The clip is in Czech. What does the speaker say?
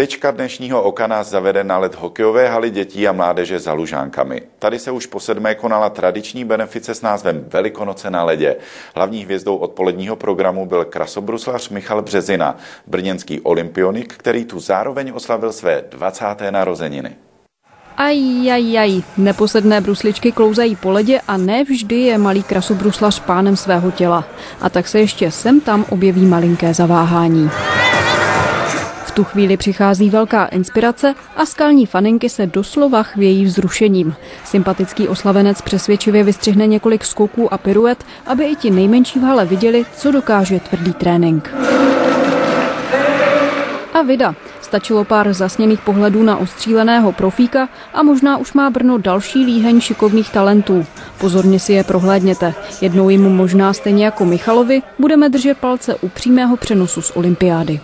Tečka dnešního oka nás zavede na let hokejové haly dětí a mládeže za Lužánkami. Tady se už po sedmé konala tradiční benefice s názvem Velikonoce na ledě. Hlavní hvězdou odpoledního programu byl krasobruslař Michal Březina, brněnský olympionik, který tu zároveň oslavil své 20. narozeniny. Ajajaj, neposedné brusličky klouzají po ledě a ne vždy je malý krasobruslař pánem svého těla. A tak se ještě sem tam objeví malinké zaváhání. Tu chvíli přichází velká inspirace a skalní faninky se doslova chvějí vzrušením. Sympatický oslavenec přesvědčivě vystřihne několik skoků a piruet, aby i ti nejmenší v hale viděli, co dokáže tvrdý trénink. A vida. Stačilo pár zasněných pohledů na ostříleného profíka a možná už má Brno další líheň šikovných talentů. Pozorně si je prohlédněte. Jednou jim možná stejně jako Michalovi budeme držet palce u přímého přenosu z olympiády.